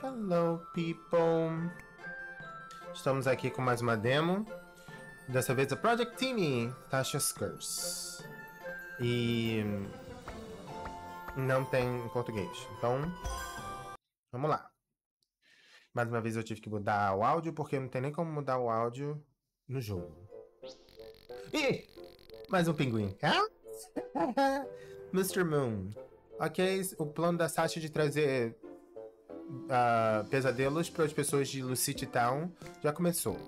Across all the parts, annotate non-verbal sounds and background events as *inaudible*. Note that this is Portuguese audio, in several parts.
Hello, people! Estamos aqui com mais uma demo. Dessa vez a Project Team Tasha's Curse. E não tem em português. Então, vamos lá. Mais uma vez eu tive que mudar o áudio porque não tem nem como mudar o áudio no jogo. Ih! Mais um pinguim. *laughs* Mr. Moon. Ok, o plano da Sasha de trazer uh, pesadelos para as pessoas de Lucity Town já começou.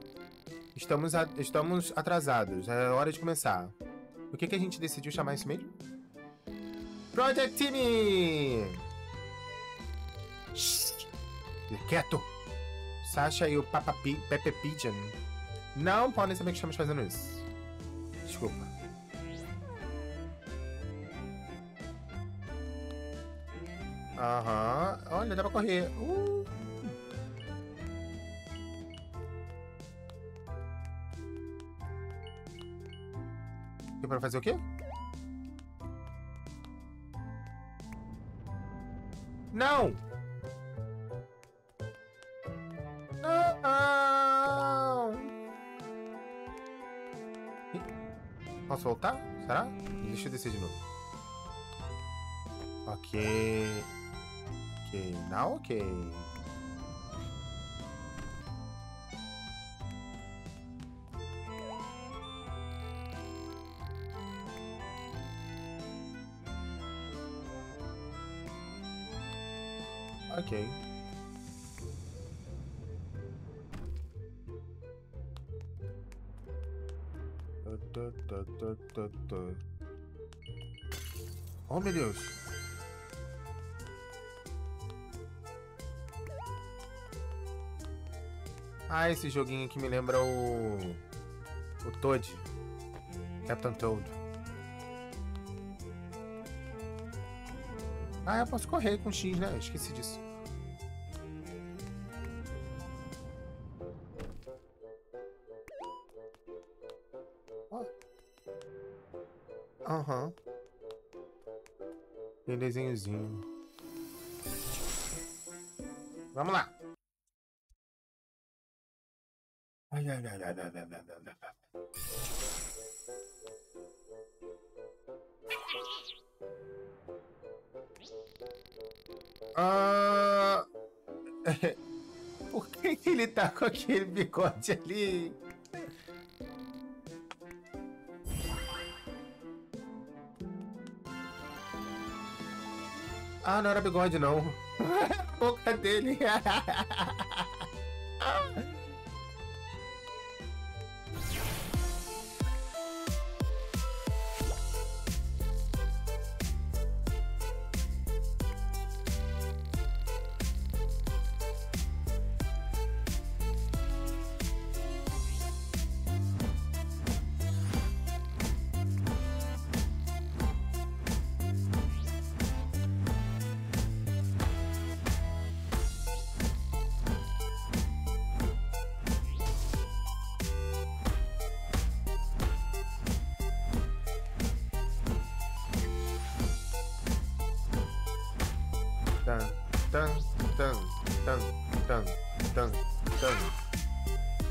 Estamos, a, estamos atrasados, é hora de começar. O que, que a gente decidiu chamar isso mesmo? Project Team! Quieto! Sasha e o Papa Pepe Pigeon não podem saber que estamos fazendo isso. Desculpa. Aham. Olha, dá pra correr. Uh. E pra fazer o quê? Não! Não! Posso voltar? Será? Deixa eu descer de novo. Ok. Ok, now ok. Ok. Oh meu Deus! Ah, esse joguinho que me lembra o. O Toad. Captain Toad. Ah, eu posso correr com X, né? Eu esqueci disso. Aham. Uhum. Tem. Vamos lá. Ah, *laughs* por que, que ele tá com aquele bigode ali? Ah, não era bigode, não. *laughs* Boca dele. *laughs*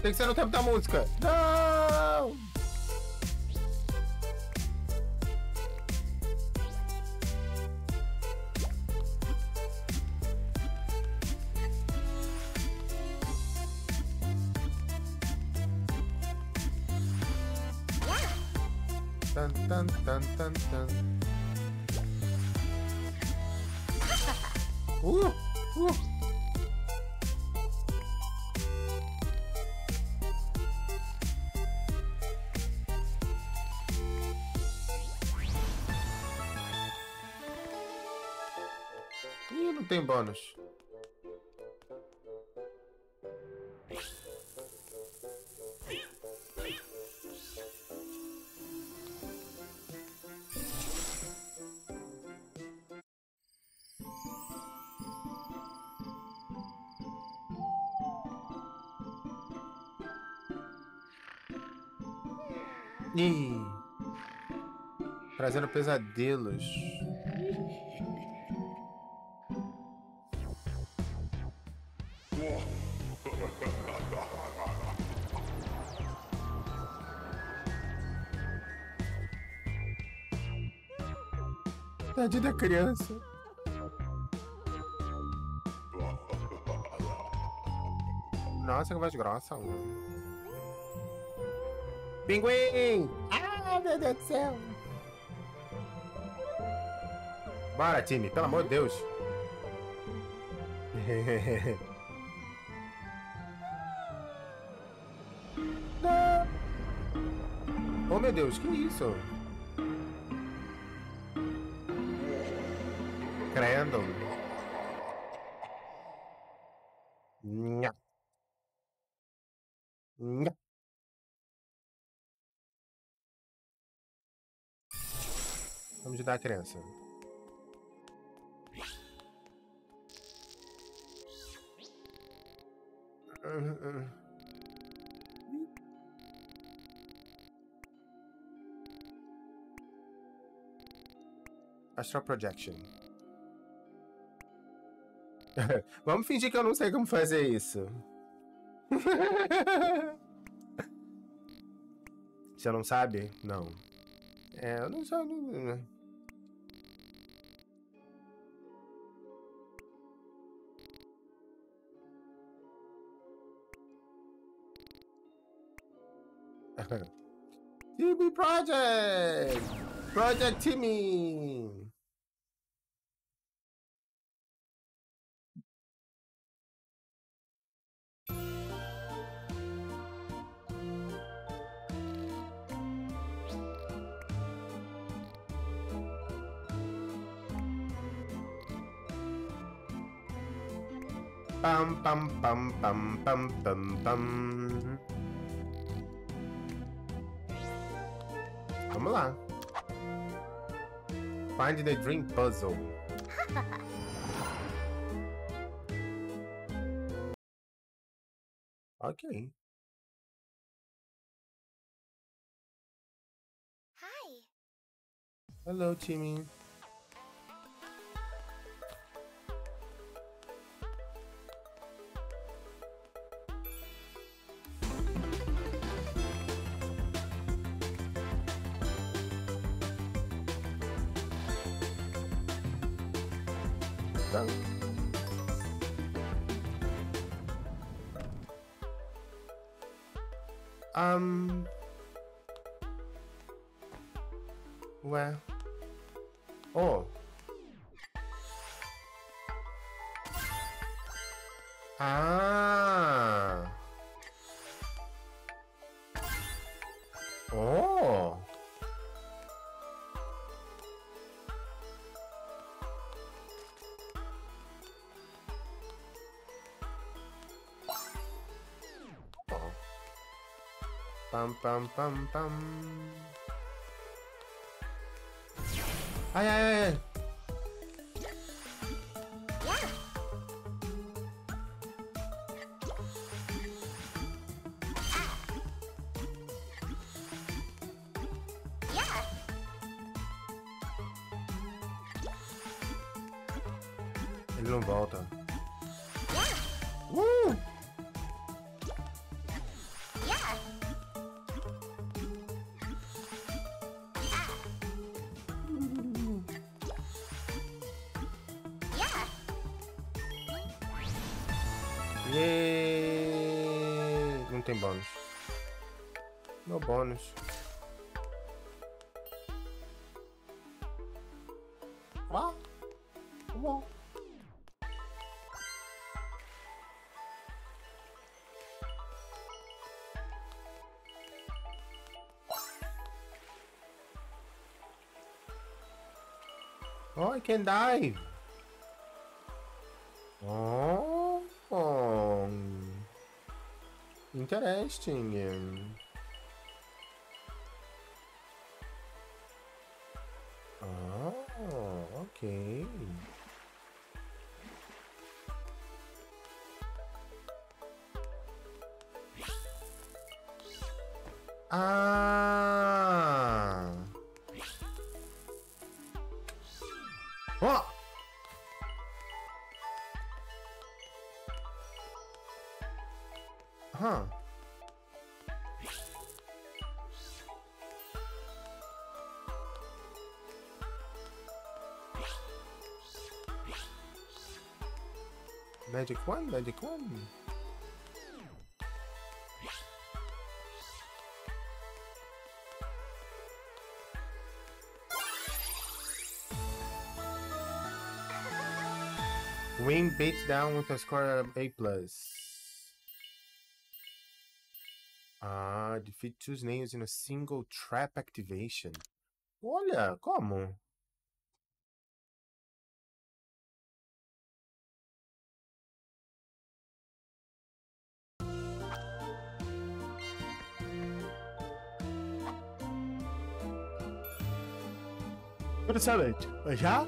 Tem que ser no tempo da música. Não! Tan, tan, tan, tan, tan. *laughs* Uh, uh. Bônus. Ih, trazendo pesadelos. Da criança. Nossa, que voz grossa. Pinguim! Ah, meu Deus do céu! Bora, time, pelo amor de Deus! *laughs* Oh, meu Deus, que isso? Credo. Nha. Nha. Vamos ajudar a criança. Astral Projection. *laughs* Vamos fingir que eu não sei como fazer isso. *laughs* Você não sabe? Não. É, eu não sei. Não... *laughs* TB Project! Project Timmy! Pam pam pam pam pam pam pam. Vamos lá. Find the Dream Puzzle. *laughs* ok. Hi. Hello, Timmy. Um. Ué. Oh. Ah. Oh. Pam pam pam pam. Ai ai ai. ai. Yeah. Yeah. Ele não volta. Yeah. Uh! No bônus. Ah! Bom. Oh, I can dive. Oh, oh. interesting. Okay. Ah. Magic one, magic one. Win beats down with a score of A plus. Ah, defeat two snails in a single trap activation. Olha, como? Interessante. Já?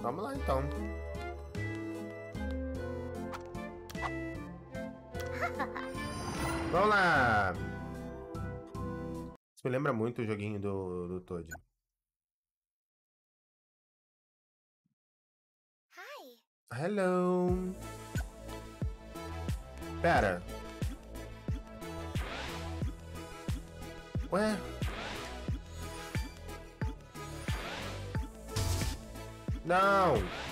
Vamos lá então. Vamos lá! Isso me lembra muito o joguinho do, do Toad. Hi. Hello! Pera. Ué? Não!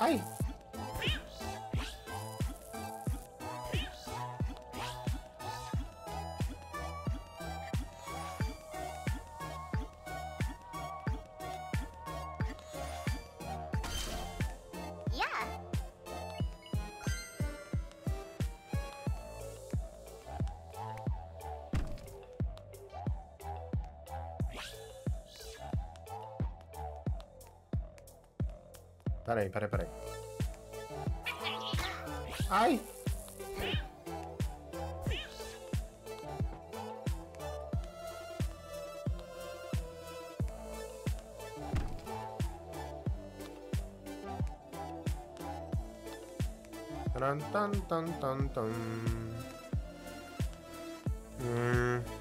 Ai! Peraí, peraí, peraí. Ai! Tan, tan, tan, tan, tan. Hum.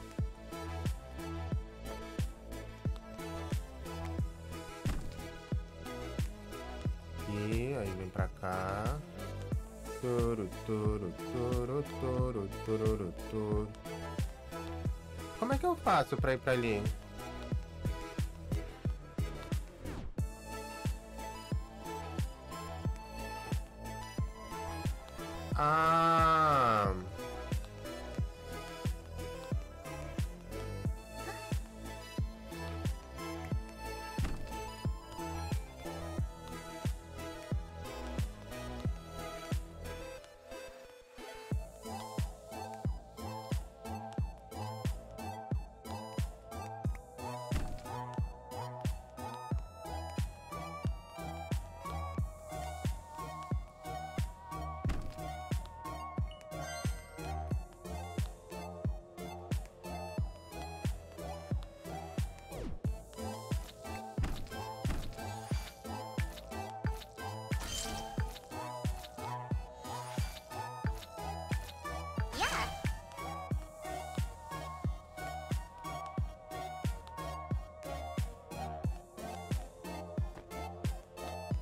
Faço pra ir pra ali?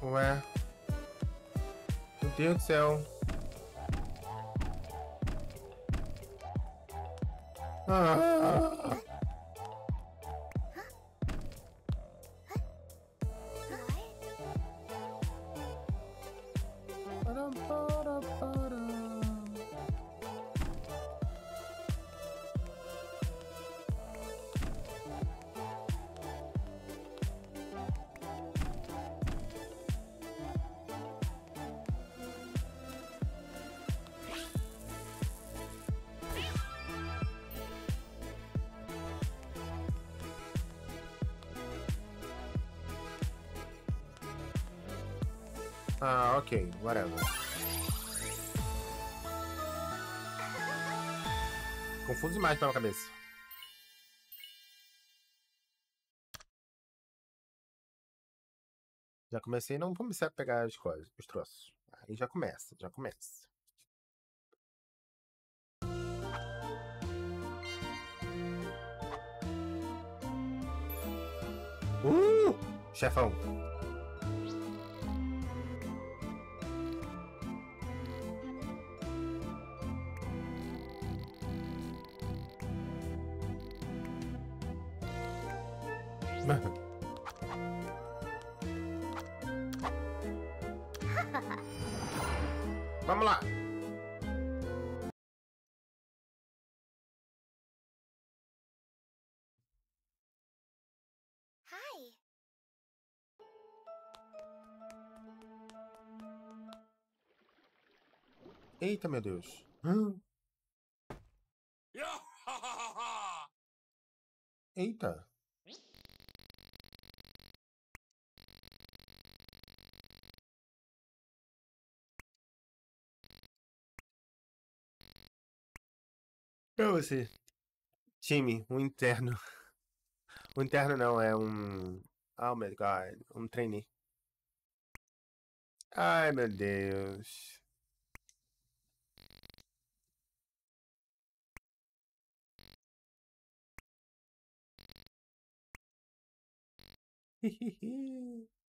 Ué. Meu Deus do céu. Ah. Whatever. Confuso demais pra minha cabeça. Já comecei, não comecei a pegar as coisas, os troços. Aí já começa, já começa. Uh! Chefão. Vamos lá. Hi. Eita, meu Deus. Hã? Eita. Pra você. Time, um interno. *laughs* Um interno não, é um. Oh my god. Um trainee. Ai, meu Deus. *laughs*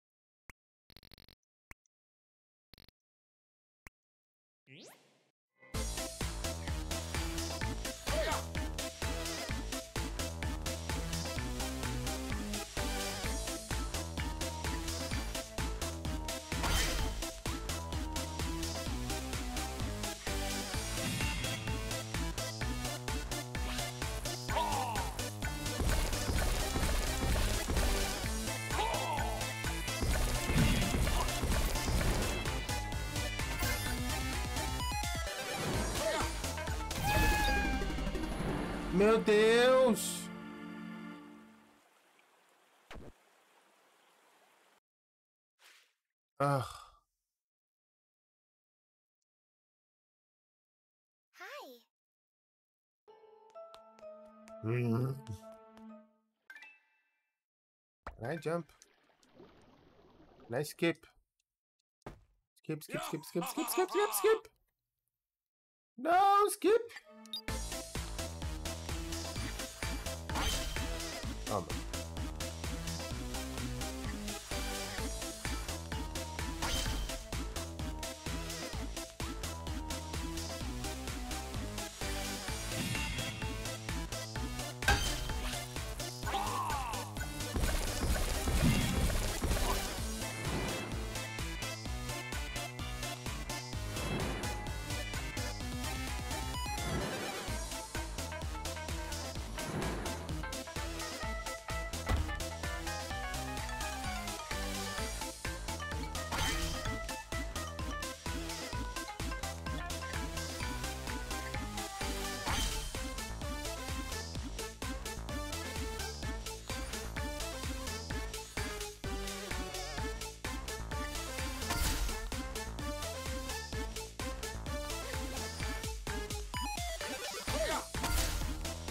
Meu Deus! Ah, Hi. hum. Can I jump? Can I skip? Skip, skip, skip, skip, skip, skip, skip, skip! No, skip! them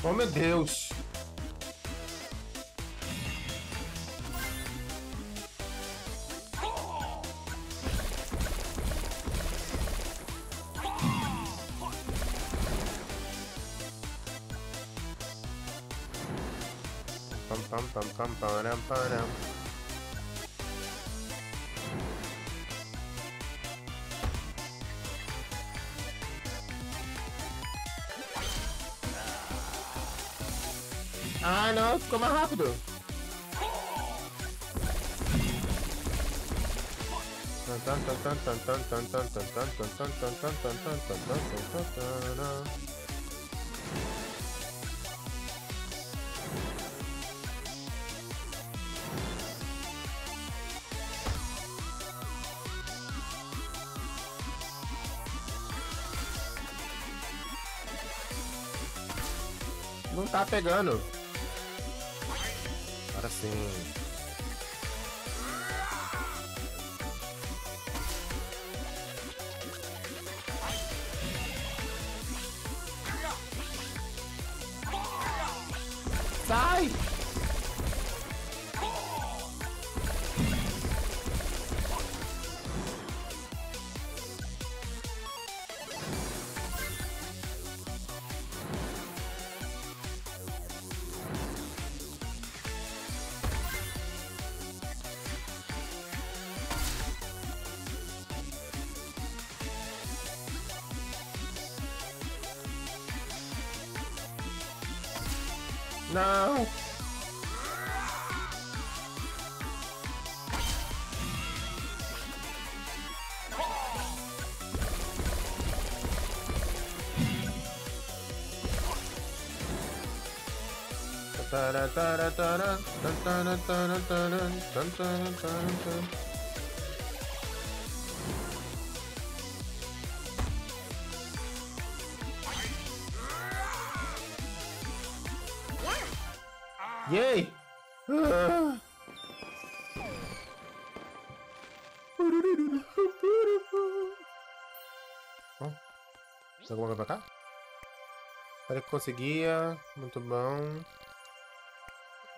Oh meu Deus! Pam pam pam pam param param. Ah, ficou mais rápido. Não tá pegando. Agora No! da da da da da da da da da da da da da Yay! Ah. Ó, Tem alguma coisa pra cá? Parece que conseguia. Muito bom.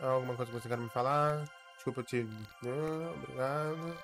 Alguma coisa que você quer me falar? Desculpa te. Ah, Obrigado.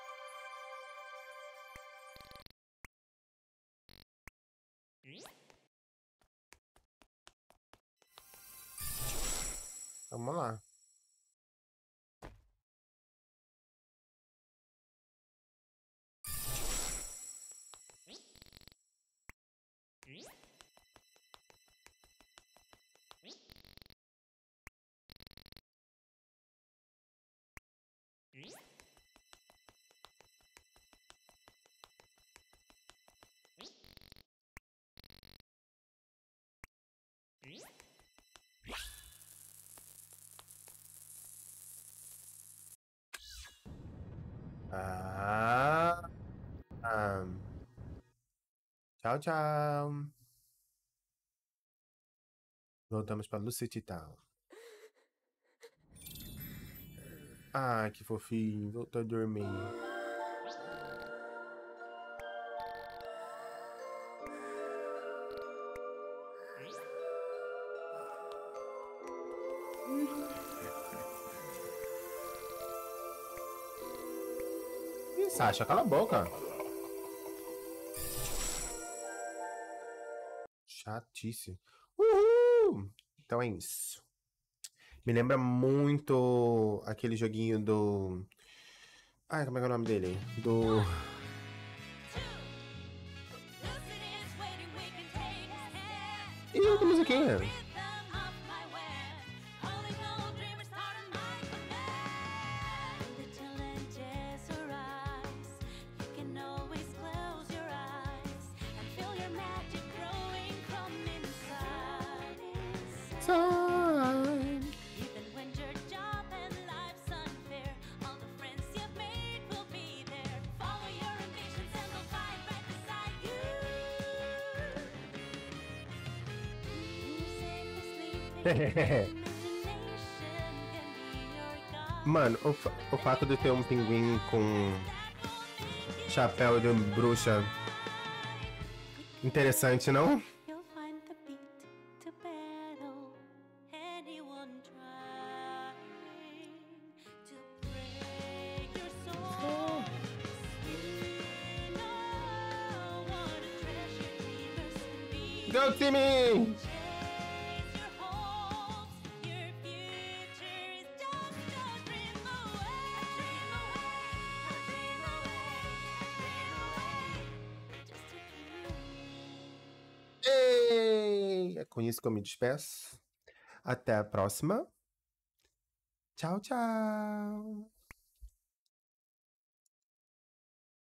Ah. ah. Tchau, tchau. Voltamos para Lucity Town. Ah, que fofinho. Voltou a dormir. Sasha, cala a boca. Chatice. Uhul! Então é isso. Me lembra muito aquele joguinho do. Ai, como é que é o nome dele? Do. Ih, que musiquinha! *laughs* Mano, o, o fato de ter um pinguim com chapéu de bruxa interessante, não? Isso que eu me despeço. Até a próxima. Tchau, tchau.